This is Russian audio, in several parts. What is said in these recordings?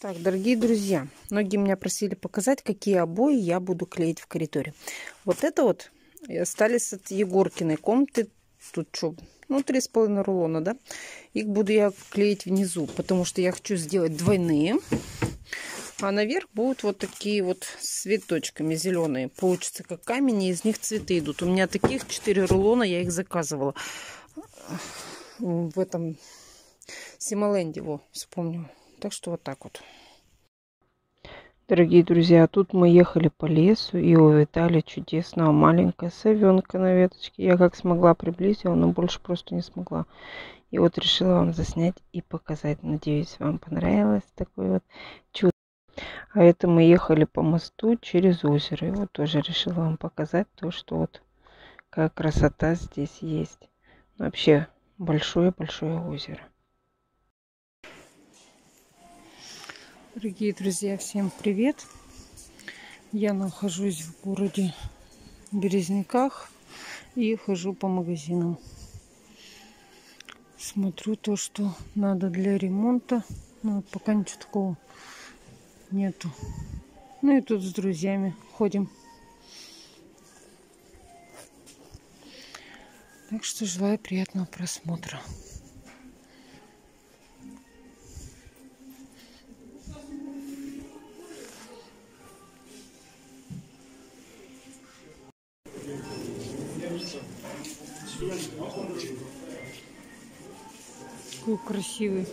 Так, дорогие друзья, многие меня просили показать, какие обои я буду клеить в коридоре. Вот это вот остались от Егоркиной комнаты. Тут что, ну, три с половиной рулона, да? Их буду я клеить внизу, потому что я хочу сделать двойные. А наверх будут вот такие вот с цветочками зеленые. Получится как камень, и из них цветы идут. У меня таких четыре рулона, я их заказывала. В этом Симоленде, во, вспомню. Так что вот так вот. Дорогие друзья, тут мы ехали по лесу и увидали чудесного маленького совенка на веточке. Я как смогла приблизила, но больше просто не смогла. И вот решила вам заснять и показать. Надеюсь, вам понравилось такой вот чудо. А это мы ехали по мосту через озеро. И вот тоже решила вам показать то, что вот какая красота здесь есть. Вообще большое-большое озеро. Дорогие друзья, всем привет! Я нахожусь в городе Березняках и хожу по магазинам. Смотрю то, что надо для ремонта. Но пока ничего такого нету. Ну и тут с друзьями ходим. Так что желаю приятного просмотра. Какой красивый.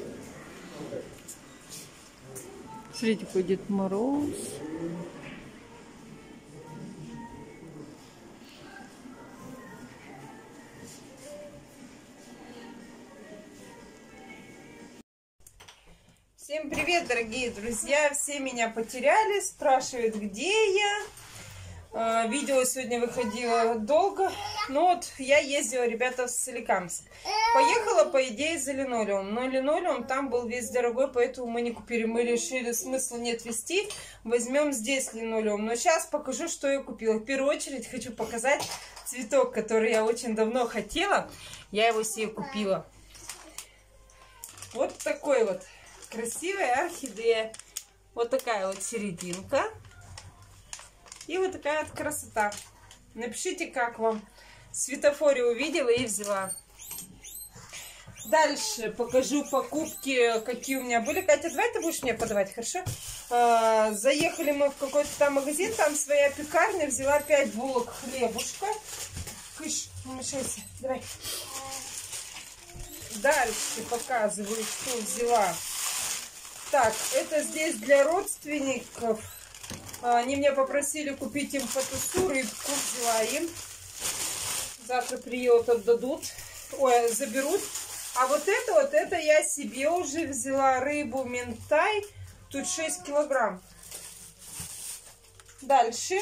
Смотрите, какой Дед Мороз. Всем привет, дорогие друзья! Все меня потеряли, спрашивают, где я. А, видео сегодня выходило долго. Ну вот, я ездила, ребята, в Соликамск. Поехала, по идее, за линолеум. Но линолеум там был весь дорогой, поэтому мы не купили. Мы решили, смысла нет вести. Возьмем здесь линолеум. Но сейчас покажу, что я купила. В первую очередь хочу показать цветок, который я очень давно хотела. Я его себе купила. Вот такой вот красивая орхидея. Вот такая вот серединка. И вот такая вот красота. Напишите, как вам. Светофоре увидела и взяла. Дальше покажу покупки, какие у меня были. Катя, давай ты будешь мне подавать, хорошо? А, заехали мы в какой-то там магазин, там своя пекарня, взяла 5 булок хлебушка. Кыш, не давай. Дальше показываю, что взяла. Так, это здесь для родственников они меня попросили купить им фотосу, рыбку взяла им. Завтра приедут, отдадут, ой, заберут. А вот это вот, это я себе уже взяла рыбу ментай. Тут 6 килограмм. Дальше.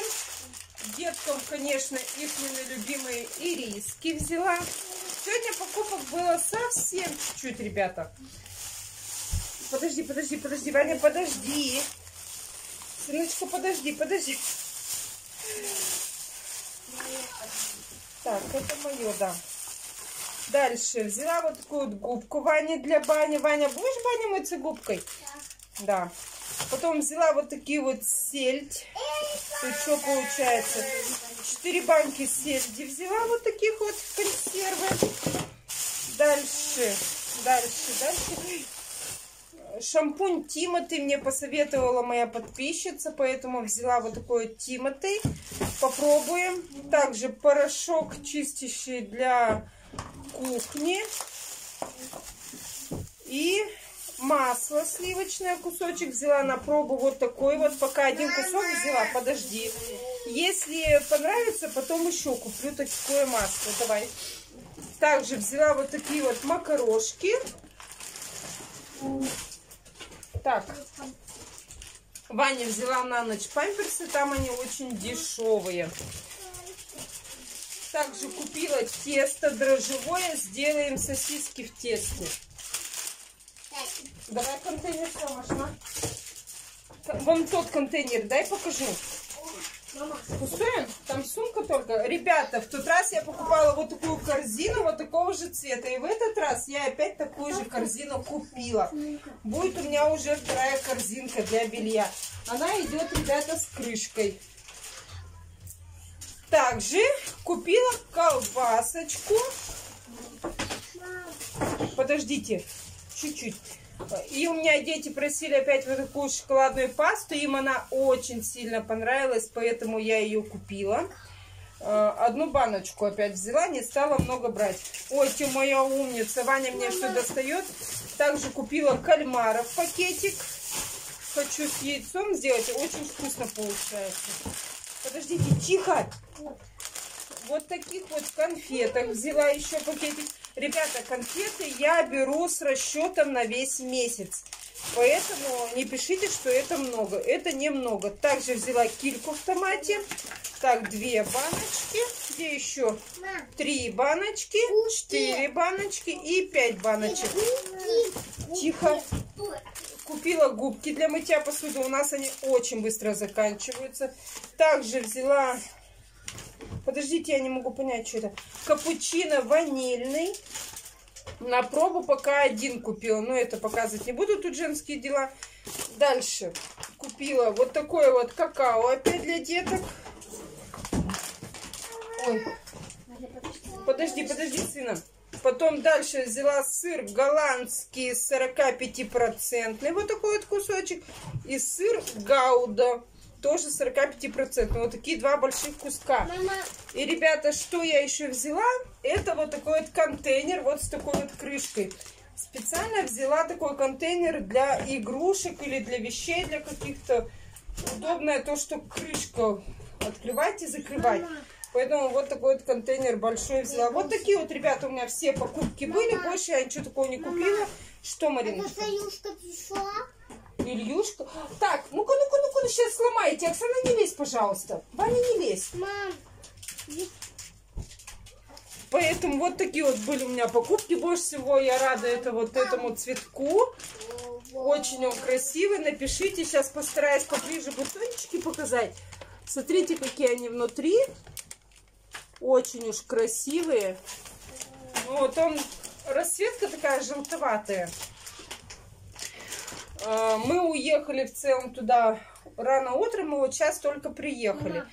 Деткам, конечно, их любимые ириски взяла. Сегодня покупок было совсем чуть-чуть, ребята. Подожди, подожди, подожди, Ваня, подожди. Сыночка, подожди, подожди. Так, это мое, да. Дальше взяла вот такую вот губку Ване для бани. Ваня, будешь баню мыться губкой? Да. да. Потом взяла вот такие вот сельдь. Тут что получается? Четыре банки сельди взяла вот таких вот консервы. Дальше, дальше, дальше. Шампунь Тимати мне посоветовала моя подписчица, поэтому взяла вот такой Тимати. Попробуем. Также порошок чистящий для кухни. И масло сливочное кусочек взяла на пробу вот такой вот. Пока один кусок взяла, подожди. Если понравится, потом еще куплю такое масло. Давай. Также взяла вот такие вот макарошки. Так, Ваня взяла на ночь памперсы, там они очень дешевые. Также купила тесто дрожжевое, сделаем сосиски в тесте. Давай контейнер, Машина. Вон тот контейнер, дай покажу. Пустое? Там сумка только. Ребята, в тот раз я покупала вот такую корзину, вот такого же цвета. И в этот раз я опять такую же корзину купила. Будет у меня уже вторая корзинка для белья. Она идет, ребята, с крышкой. Также купила колбасочку. Подождите, чуть-чуть. И у меня дети просили опять вот такую шоколадную пасту. Им она очень сильно понравилась, поэтому я ее купила. Э, одну баночку опять взяла, не стала много брать. Ой, ты моя умница. Ваня мне все достает. Также купила кальмаров пакетик. Хочу с яйцом сделать. Очень вкусно получается. Подождите, тихо. Вот таких вот конфеток взяла еще пакетик. Ребята, конфеты я беру с расчетом на весь месяц. Поэтому не пишите, что это много. Это немного. Также взяла кильку в томате. Так, две баночки. Где еще? Три баночки, четыре баночки и пять баночек. Тихо. Купила губки для мытья посуды. У нас они очень быстро заканчиваются. Также взяла Подождите, я не могу понять, что это. Капучино ванильный. На пробу пока один купила. Но это показывать не буду, тут женские дела. Дальше купила вот такое вот какао опять для деток. Ой. Подожди, подожди, сына. Потом дальше взяла сыр голландский 45%. Вот такой вот кусочек. И сыр гауда тоже 45%. Вот такие два больших куска. Мама. И, ребята, что я еще взяла? Это вот такой вот контейнер, вот с такой вот крышкой. Специально взяла такой контейнер для игрушек или для вещей, для каких-то. Удобное то, что крышка открывать и закрывать. Мама. Поэтому вот такой вот контейнер большой взяла. Вот такие вот, ребята, у меня все покупки Мама. были. Больше я ничего такого не купила. Мама. Что, Мариночка? Это Союзка пришла? Ильюшка. Так, ну-ка, ну-ка, ну-ка, сейчас сломаете. Оксана, не лезь, пожалуйста. Ваня, не лезь. Мам. Поэтому вот такие вот были у меня покупки. Больше всего я рада это вот этому цветку. Очень он красивый. Напишите. Сейчас постараюсь поближе бутончики показать. Смотрите, какие они внутри. Очень уж красивые. Ну, вот он, расцветка такая желтоватая. А, мы уехали в целом туда рано утром, мы вот сейчас только приехали.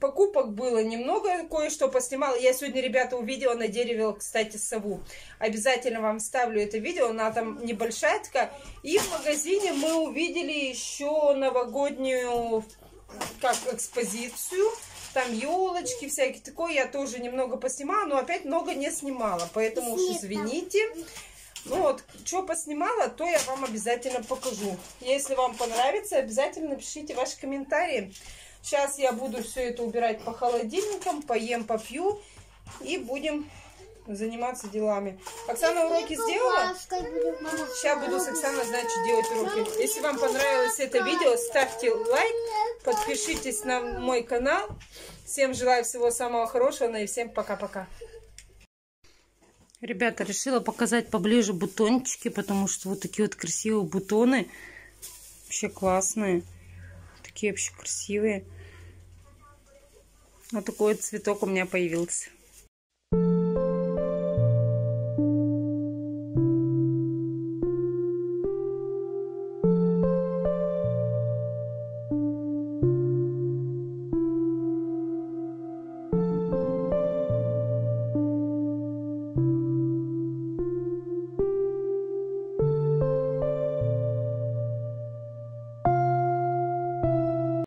Покупок было немного, кое-что поснимала. Я сегодня, ребята, увидела на дереве, кстати, сову. Обязательно вам ставлю это видео, она там небольшая такая. И в магазине мы увидели еще новогоднюю, как экспозицию. Там елочки всякие такое. Я тоже немного поснимала, но опять много не снимала. Поэтому уж извините. Ну вот, что поснимала, то я вам обязательно покажу. Если вам понравится, обязательно напишите ваши комментарии. Сейчас я буду все это убирать по холодильникам, поем, попью и будем заниматься делами. Оксана уроки сделала? Сейчас буду с Оксаной, значит, делать уроки. Если вам понравилось это видео, ставьте лайк, подпишитесь на мой канал. Всем желаю всего самого хорошего, ну и всем пока-пока. Ребята, решила показать поближе бутончики, потому что вот такие вот красивые бутоны. Вообще классные. Такие вообще красивые. Вот такой вот цветок у меня появился.